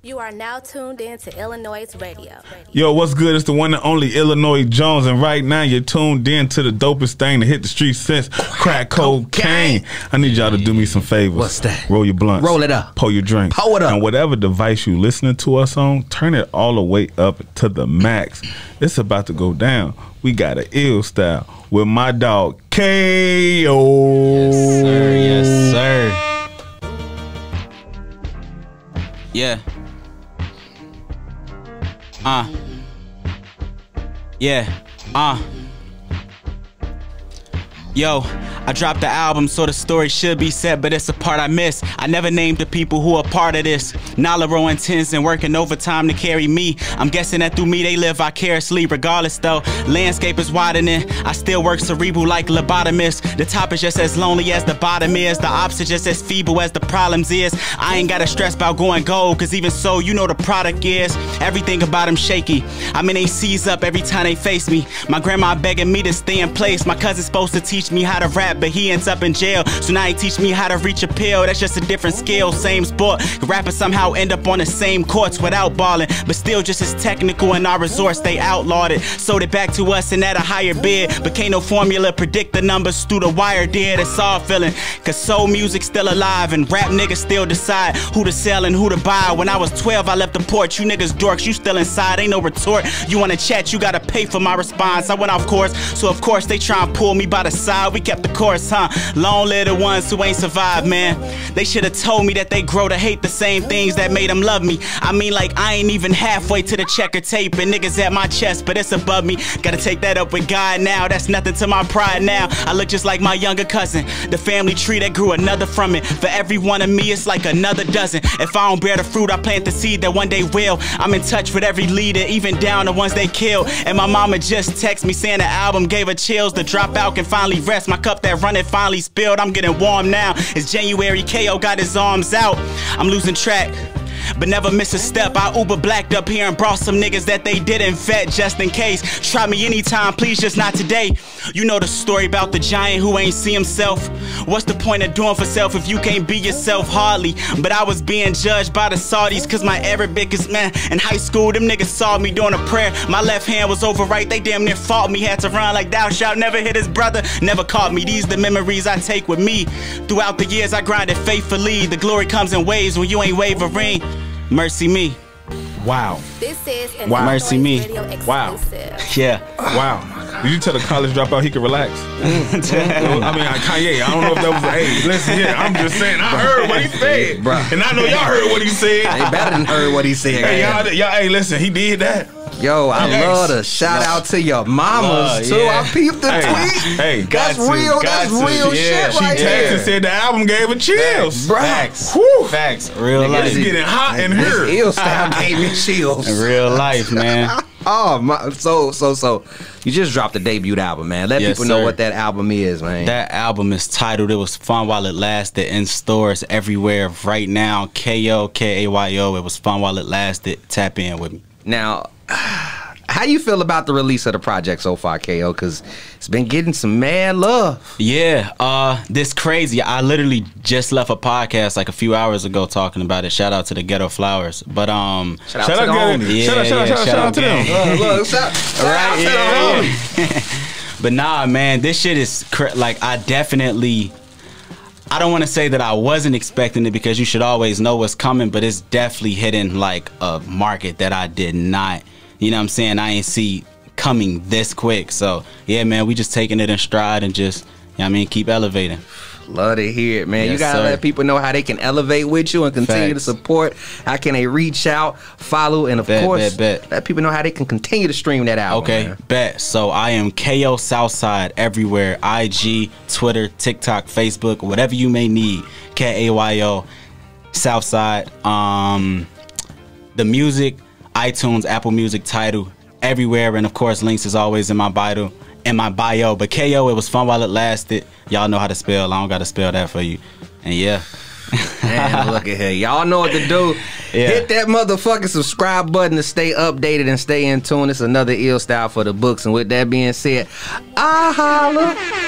You are now tuned in to iLLANOiZE Radio. Yo, what's good? It's the one and only Illinois Jones, and right now you're tuned in to the dopest thing to hit the streets since crack cocaine. I need y'all to do me some favors. What's that? Roll your blunt. Roll it up. Pour your drink. Pour it up. And whatever device you listening to us on, turn it all the way up to the max. It's about to go down. We got an iLLSTYLE with my dog Kayo. Yes, Sir, yes, sir. Yeah. Uh. Yeah. Uh. Yo, I dropped the album, so the story should be set, but it's a part I miss. I never named the people who are part of this. Nala and Tins and working overtime to carry me. I'm guessing that through me they live vicariously. Regardless though, landscape is widening. I still work cerebral like lobotomist. The top is just as lonely as the bottom is. The opposite just as feeble as the problems is. I ain't gotta stress about going gold, cause even so, you know the product is. Everything about them shaky. I mean, they seize up every time they face me. My grandma begging me to stay in place. My cousin's supposed to teach me how to rap, but he ends up in jail. So now he teach me how to reach a pill. That's just a different skill, same sport. Rappers somehow end up on the same courts without balling, but still just as technical in our resorts. They outlawed it, sold it back to us and at a higher bid. But can't no formula predict the numbers through the wire. Did it's all feeling, cause soul music still alive and rap niggas still decide who to sell and who to buy. When I was 12, I left the porch. You niggas dorks, you still inside. Ain't no retort. You wanna chat, you gotta pay for my response. I went off course, so of course they try and pull me by the side. We kept the course, huh? Long live the ones who ain't survived, man. They should have told me that they grow to hate the same things that made them love me. I mean, like, I ain't even halfway to the checker tape, and niggas at my chest, but it's above me. Gotta take that up with God now. That's nothing to my pride now. I look just like my younger cousin. The family tree that grew another from it. For every one of me, it's like another dozen. If I don't bear the fruit, I plant the seed that one day will. I'm in touch with every leader, even down the ones they killed. And my mama just text me saying the album gave her chills. The dropout can finally rest. My cup that run it finally spilled. I'm getting warm now. It's January. Kayo got his arms out. I'm losing track. But never miss a step. I Uber blacked up here and brought some niggas that they didn't vet just in case. Try me anytime, please, just not today. You know the story about the giant who ain't see himself. What's the point of doing for self if you can't be yourself? Hardly. But I was being judged by the Saudis cause my Arabic is man. In high school, them niggas saw me doing a prayer. My left hand was over right, they damn near fought me. Had to run like thou shalt never hit his brother. Never caught me. These the memories I take with me. Throughout the years, I grinded faithfully. The glory comes in waves when you ain't wavering. Marcy me. Wow. This is an Wow. Marcy me. Radio Wow. Yeah. Wow. Did you tell the college dropout he could relax? Mm. I mean, I- Kanye, I don't know if that was, hey, listen, yeah, I'm just saying, I heard what he said. Bruh. And I know y'all heard what he said. They better than heard what he said. Hey, y'all, y'all, hey, listen, he did that. Yo, I Yes. love to shout out to your mamas Love, too. yeah. I peeped the Hey, tweet. hey, that's got to, real. got That's to, real yeah. shit She right Texas there. said the album gave her chills. Bruh. Facts. Whew. Facts. Real Nigga, life. It's getting hot in This here. iLLSTYLE gave me chills. Real life, man. Oh my! So so so, you just dropped the debut album, man. Let Yes, people know sir. what that album is, man. That album is titled It Was Fun While It Lasted in stores everywhere right now. K O K A Y O. It was fun while it lasted. Tap in with me. now, how you feel about the release of the project so far, Kayo? Because it's been getting some mad love. Yeah, uh, this crazy. I literally just left a podcast like a few hours ago talking about it. Shout out to the Ghetto Flowers. But um Shout out Shout to out, the homies. Yeah, shout out, shout yeah, shout out, shout shout out out to them. gang. Look, look, shout, shout out to the yeah, homies. But nah, man, this shit is cra- like I definitely. I don't want to say that I wasn't expecting it because you should always know what's coming, but it's definitely hitting like a market that I did not. You know what I'm saying? I ain't see coming this quick. So yeah, man, we just taking it in stride and just. You know what I mean, keep elevating. Love to hear it, man. you gotta sir. let people know how they can elevate with you and continue Facts. to support. How can they reach out, follow, and of Bet, course, bet, bet. let people know how they can continue to stream that out. Okay, man. bet. So I am Kayo Southside everywhere IG, Twitter, TikTok, Facebook, whatever you may need. K A Y O Southside. Um, the music, iTunes, Apple Music title, everywhere, and of course, links is always in my bio. In my bio, but Kayo, it was fun while it lasted. Y'all know how to spell. I don't got to spell that for you. And yeah, Man, look at here. Y'all know what to do. Yeah. Hit that motherfucking subscribe button to stay updated and stay in tune. It's another iLLSTYLE for the books. And with that being said, I holla.